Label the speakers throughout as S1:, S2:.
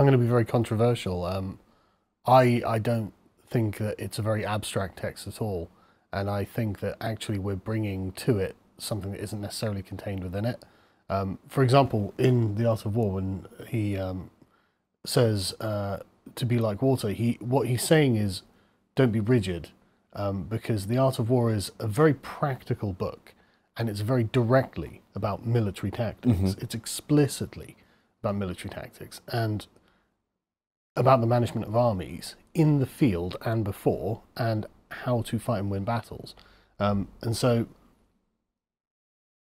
S1: I'm going to be very controversial. Um, I I don't think that it's a very abstract text at all, and I think that actually we're bringing to it something that isn't necessarily contained within it. Um, for example, in the Art of War, when he um, says uh, to be like water, he what he's saying is don't be rigid, um, because the Art of War is a very practical book, and it's very directly about military tactics. It's explicitly about military tactics and about the management of armies in the field and before, and how to fight and win battles. Um, and so,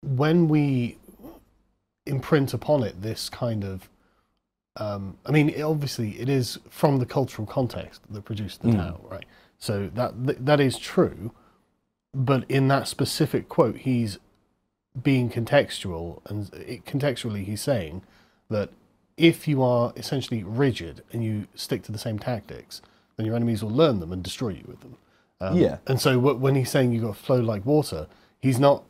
S1: when we imprint upon it this kind of um, I mean, it, obviously, it is from the cultural context that produced the Tao, right? So that th- that is true, but in that specific quote, he's being contextual, and it, contextually, he's saying that if you are essentially rigid and you stick to the same tactics, then your enemies will learn them and destroy you with them. Um,
S2: Yeah.
S1: And so wh- when he's saying you've got to flow like water, he's not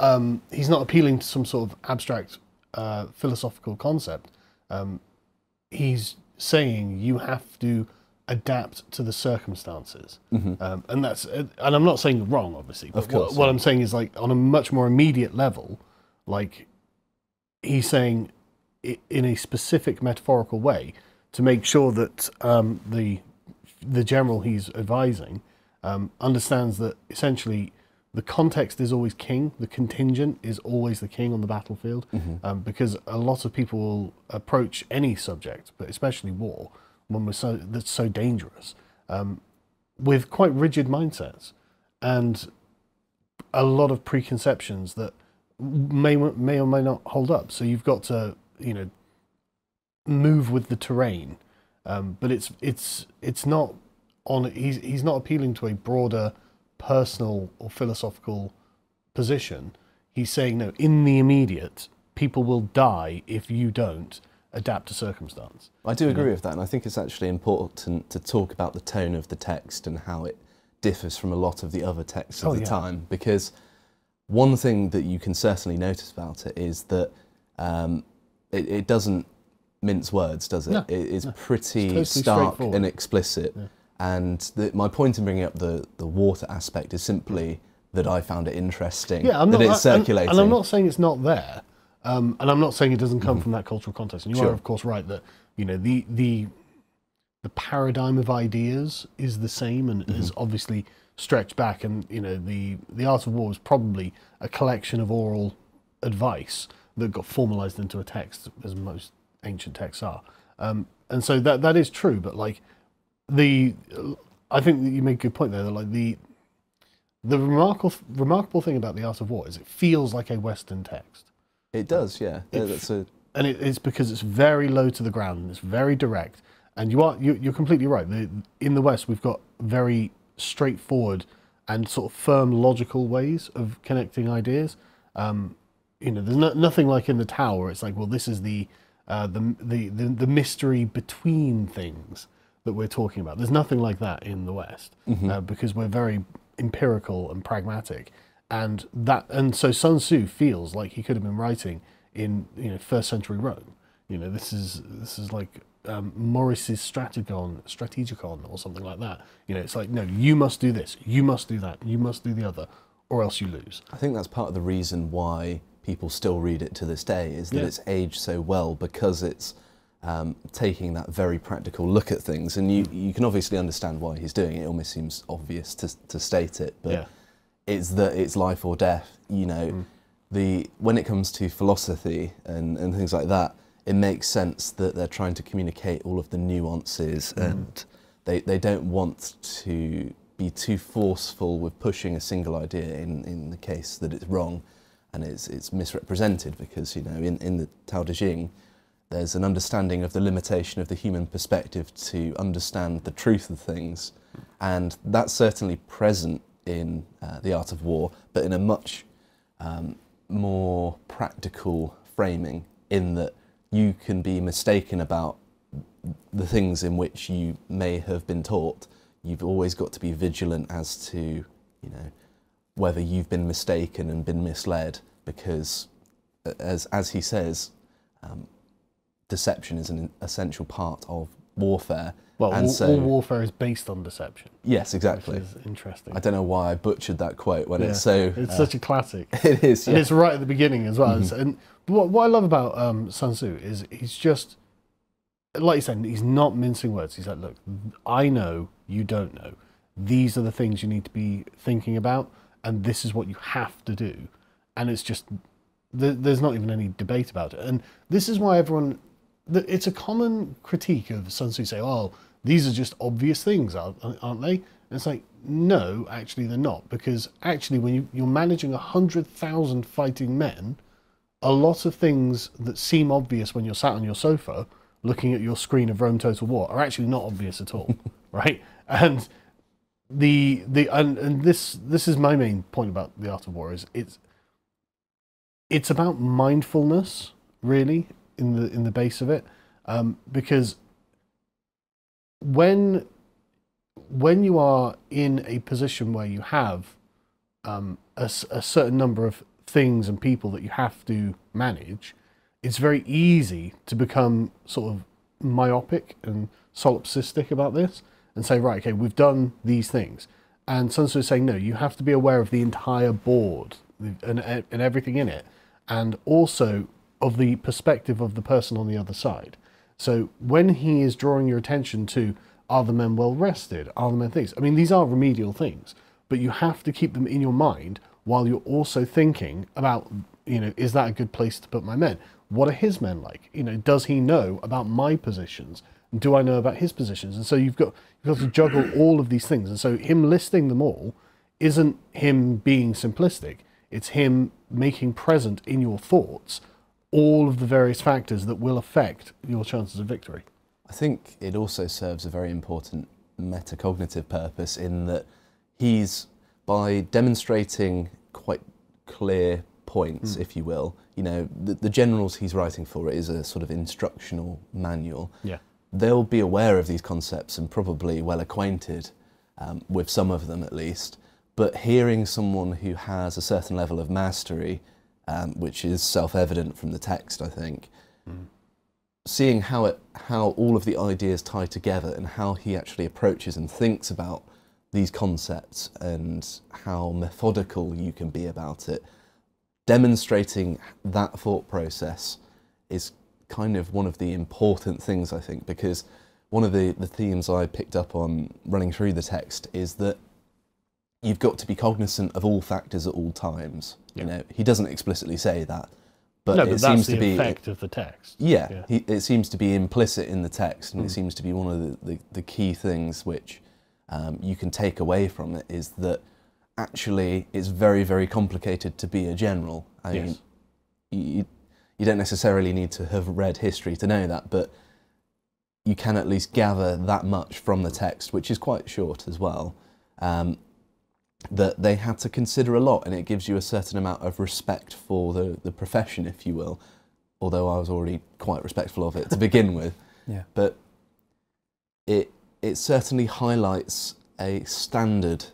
S1: um, he's not appealing to some sort of abstract uh, philosophical concept. Um, he's saying you have to adapt to the circumstances, um, and that's and I'm not saying you're wrong, obviously. But
S2: Mm-hmm. Of course,
S1: what, what. I'm saying is like on a much more immediate level, like he's saying in a specific metaphorical way to make sure that um, the the general he's advising um, understands that essentially the context is always king, the contingent is always the king on the battlefield, um, because a lot of people will approach any subject, but especially war, when we're so that's so dangerous, um, with quite rigid mindsets and a lot of preconceptions that may may or may not hold up. So you've got to you know move with the terrain, um, but it's it's it's not on. He's he's not appealing to a broader personal or philosophical position. He's saying no. In the immediate, people will die if you don't adapt to circumstance.
S2: I do agree with that, and I think it's actually important to talk about the tone of the text and how it differs from a lot of the other texts of
S1: Oh,
S2: the
S1: yeah.
S2: time. Because one thing that you can certainly notice about it is that um, it, it doesn't mince words, does it?
S1: No,
S2: it is pretty
S1: totally
S2: stark and explicit. And the, my point in bringing up the, the water aspect is simply that I found it interesting
S1: Yeah, I'm
S2: that
S1: not.
S2: it's circulating.
S1: And, I'm not saying it's not there, um, and I'm not saying it doesn't come from that cultural context. And you
S2: Sure.
S1: are, of course, right that you know the the the paradigm of ideas is the same and is obviously stretched back. And you know the the art of war is probably a collection of oral advice that got formalized into a text, as most ancient texts are. Um, and so that that is true. But like the, I think that you make a good point there. That like the the remarkable remarkable thing about the art of war is it feels like a Western text,
S2: it does, yeah. Yeah, That's a,
S1: and it is because it's very low to the ground and it's very direct. And you are you, you're completely right. The, in the West, we've got very straightforward and sort of firm, logical ways of connecting ideas. Um, you know, there's no, nothing like in the Tao. It's like, well, this is the, uh, the, the the the mystery between things that we're talking about. There's nothing like that in the West uh, because we're very empirical and pragmatic, and that and so Sun Tzu feels like he could have been writing in you know first century Rome. You know, this is this is like um, Maurice's Strategon, Strategicon, or something like that. You know, it's like no, you must do this, you must do that, you must do the other, or else you lose.
S2: I think that's part of the reason why people still read it to this day is that
S1: Yeah.
S2: it's aged so well because it's um, taking that very practical look at things, and you you can obviously understand why he's doing it. It almost seems obvious to to state it, but
S1: Yeah.
S2: it's that it's life or death. You know, the when it comes to philosophy and and things like that, it makes sense that they're trying to communicate all of the nuances and they, they don't want to be too forceful with pushing a single idea in, in the case that it's wrong and it's, it's misrepresented because, you know, in, in the Tao Te Ching, there's an understanding of the limitation of the human perspective to understand the truth of things. And that's certainly present in uh, The Art of War, but in a much um, more practical framing, in that you can be mistaken about the things in which you may have been taught. You've always got to be vigilant as to, you know, whether you've been mistaken and been misled, because, as as he says, um, deception is an essential part of warfare.
S1: Well,
S2: and
S1: all,
S2: so,
S1: all warfare is based on deception,
S2: yes,
S1: which
S2: exactly.
S1: is interesting.
S2: I don't know why I butchered that quote when
S1: Yeah.
S2: it's so.
S1: It's
S2: uh,
S1: such a classic.
S2: it is.
S1: and it's right at the beginning as well.
S2: Mhm.
S1: And what, what I love about um, Sun Tzu is he's just, like you said, he's not mincing words. He's like, look, I know you don't know. These are the things you need to be thinking about, and this is what you have to do. And it's just, there's not even any debate about it. And this is why everyone, it's a common critique of Sun Tzu say, oh, these are just obvious things, aren't they? And it's like, no, actually they're not, because actually when you, you're managing a hundred thousand fighting men, a lot of things that seem obvious when you're sat on your sofa looking at your screen of Rome Total War are actually not obvious at all, right? And the the and, and this this is my main point about the art of war is it's it's about mindfulness really in the in the base of it. Um, because when when you are in a position where you have um, a, a certain number of things and people that you have to manage, it's very easy to become sort of myopic and solipsistic about this and say, right, okay, we've done these things. And Sun Tzu is saying, no, you have to be aware of the entire board and, and everything in it, and also of the perspective of the person on the other side. So when he is drawing your attention to are the men well rested? Are the men things? I mean, these are remedial things, but you have to keep them in your mind while you're also thinking about, you know, is that a good place to put my men? What are his men like? You know, does he know about my positions? Do I know about his positions? And so you've got you've got to juggle all of these things. And so him listing them all isn't him being simplistic. It's him making present in your thoughts all of the various factors that will affect your chances of victory.
S2: I think it also serves a very important metacognitive purpose in that he's, by demonstrating quite clear points, mm. if you will, you know, the, the generals he's writing for is a sort of instructional manual.
S1: Yeah.
S2: They'll be aware of these concepts and probably well acquainted um, with some of them at least. But hearing someone who has a certain level of mastery, um, which is self evident from the text, I think, seeing how it how all of the ideas tie together and how he actually approaches and thinks about these concepts and how methodical you can be about it demonstrating that thought process is kind of one of the important things I think because one of the, the themes I picked up on running through the text is that you've got to be cognizant of all factors at all times. You know, he doesn't explicitly say that, but
S1: no,
S2: it
S1: but
S2: seems to be
S1: effect of the text.
S2: yeah,
S1: Yeah.
S2: He, it seems to be implicit in the text, and it
S1: Mm.
S2: seems to be one of the, the, the key things which um, you can take away from it is that actually it's very, very complicated to be a general. I
S1: Yes.
S2: mean, you, you don't necessarily need to have read history to know that, but you can at least gather that much from the text, which is quite short as well. Um, that they had to consider a lot, and it gives you a certain amount of respect for the, the profession, if you will. Although I was already quite respectful of it to begin with,
S3: Yeah.
S2: but it it certainly highlights a standard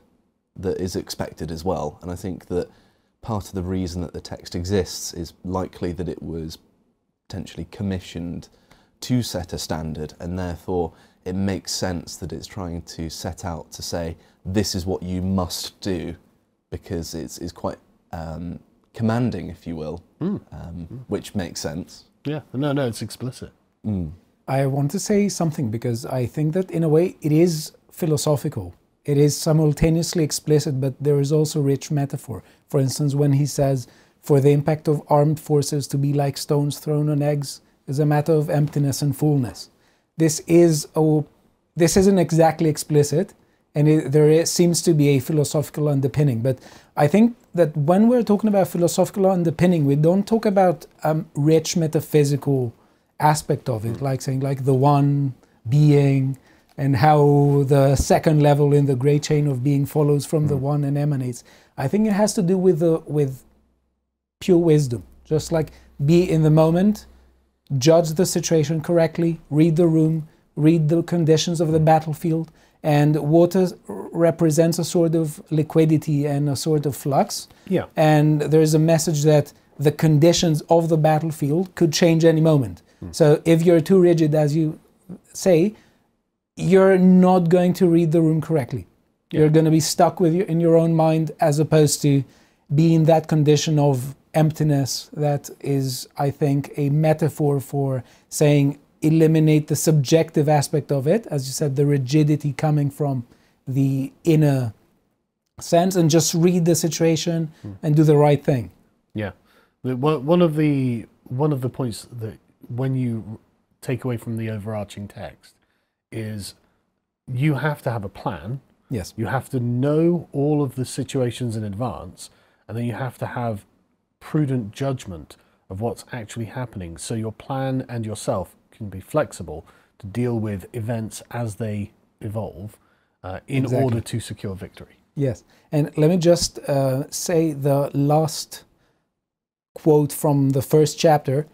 S2: that is expected as well. And I think that part of the reason that the text exists is likely that it was potentially commissioned to set a standard, and therefore it makes sense that it's trying to set out to say this is what you must do, because it's it's quite um, commanding, if you will,
S1: Mm.
S2: um, which makes sense.
S1: Yeah, no, no, it's explicit.
S2: Mm.
S3: I want to say something because I think that in a way it is philosophical. It is simultaneously explicit, but there is also rich metaphor. For instance, when he says, for the impact of armed forces to be like stones thrown on eggs is a matter of emptiness and fullness. This is a, this isn't exactly explicit, and it, there is, seems to be a philosophical underpinning. But I think that when we're talking about philosophical underpinning, we don't talk about um, rich metaphysical aspect of it, like saying like the one being and how the second level in the great chain of being follows from the hmm. one and emanates. I think it has to do with the with pure wisdom, just like be in the moment, judge the situation correctly, read the room, read the conditions of the hmm. battlefield, and water represents a sort of liquidity and a sort of flux.
S1: Yeah.
S3: And there's a message that the conditions of the battlefield could change any moment. Hmm. So if you're too rigid, as you say, you're not going to read the room correctly. You're going to be stuck with you in your own mind as opposed to be in that condition of emptiness that is, I think, a metaphor for saying eliminate the subjective aspect of it, as you said, the rigidity coming from the inner sense, and just read the situation hmm. and do the right thing.
S1: Yeah, one one of the one of the points that when you take away from the overarching text is you have to have a plan.
S3: Yes.
S1: You have to know all of the situations in advance, and then you have to have prudent judgment of what's actually happening, so your plan and yourself can be flexible to deal with events as they evolve, uh, in
S3: Exactly.
S1: order to secure victory.
S3: Yes, and let me just uh, say the last quote from the first chapter.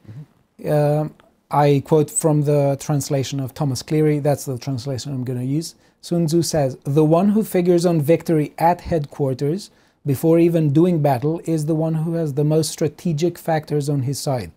S3: Um I quote from the translation of Thomas Cleary. That's the translation I'm going to use. Sun Tzu says, "The one who figures on victory at headquarters before even doing battle is the one who has the most strategic factors on his side.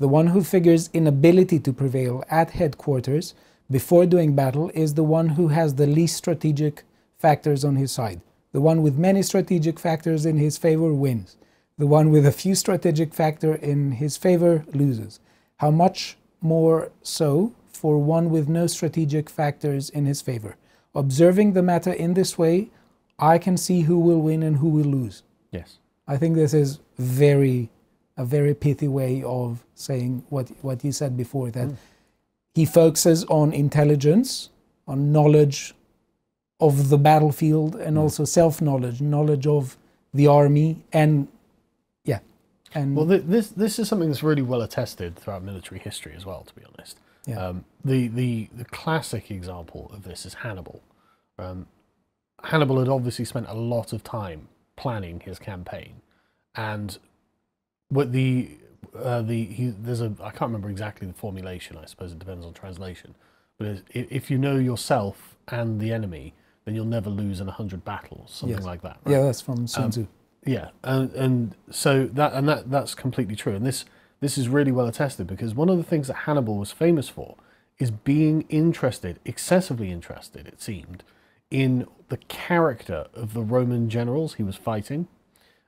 S3: The one who figures in ability to prevail at headquarters before doing battle is the one who has the least strategic factors on his side. The one with many strategic factors in his favor wins. The one with a few strategic factor in his favor loses. How much more so for one with no strategic factors in his favor? Observing the matter in this way, I can see who will win and who will lose.
S1: Yes.
S3: I think this is very a very pithy way of saying what what you said before that mm. he focuses on intelligence, on knowledge of the battlefield and mm. also self-knowledge, knowledge of the army and. And
S1: Well, th- this this is something that's really well attested throughout military history as well. To be honest,
S3: Yeah.
S1: um, the the the classic example of this is Hannibal. Um, Hannibal had obviously spent a lot of time planning his campaign, and what the uh, the he, there's a I can't remember exactly the formulation. I suppose it depends on translation. But if you know yourself and the enemy, then you'll never lose in a hundred battles, something
S3: Yes.
S1: like that. right?
S3: yeah, that's from Sun
S1: Um,
S3: Tzu.
S1: Yeah, and, and so that and that that's completely true. And this this is really well attested because one of the things that Hannibal was famous for is being interested, excessively interested, it seemed, in the character of the Roman generals he was fighting.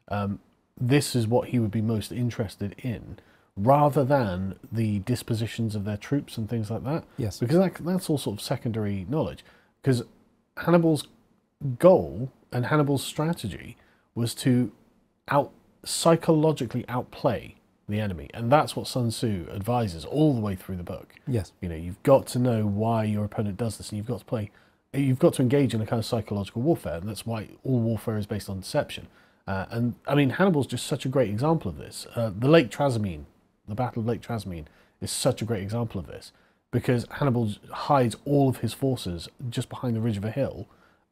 S1: Um, this is what he would be most interested in, rather than the dispositions of their troops and things like that.
S3: Yes.
S1: because that, that's all sort of secondary knowledge. Because Hannibal's goal and Hannibal's strategy was to out psychologically outplay the enemy, and that's what Sun Tzu advises all the way through the book.
S3: Yes.
S1: You know, you've got to know why your opponent does this, and you've got to play. You've got to engage in a kind of psychological warfare, and that's why all warfare is based on deception. Uh, and I mean, Hannibal's just such a great example of this. Uh, the Lake Trasimene, the Battle of Lake Trasimene, is such a great example of this because Hannibal hides all of his forces just behind the ridge of a hill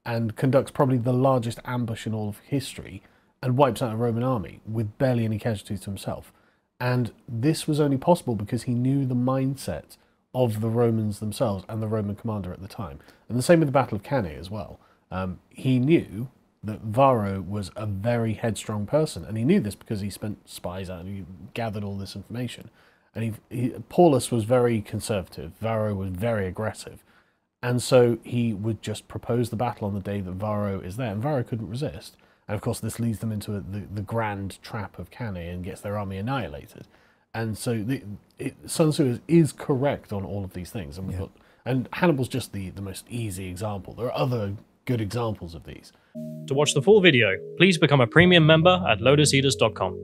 S1: and conducts probably the largest ambush in all of history and wipes out a Roman army with barely any casualties to himself. And this was only possible because he knew the mindset of the Romans themselves and the Roman commander at the time. And the same with the Battle of Cannae as well. Um, he knew that Varro was a very headstrong person, and he knew this because he spent spies out and he gathered all this information. And he, he, Paulus was very conservative, Varro was very aggressive. And so he would just propose the battle on the day that Varro is there, and Varro couldn't resist. And of course, this leads them into a, the, the grand trap of Cannae and gets their army annihilated. And so the, it, Sun Tzu is, is correct on all of these things. And, we've got, and Hannibal's just the, the most easy example. There are other good examples of these.
S4: To watch the full video, please become a premium member at lotuseaters.com.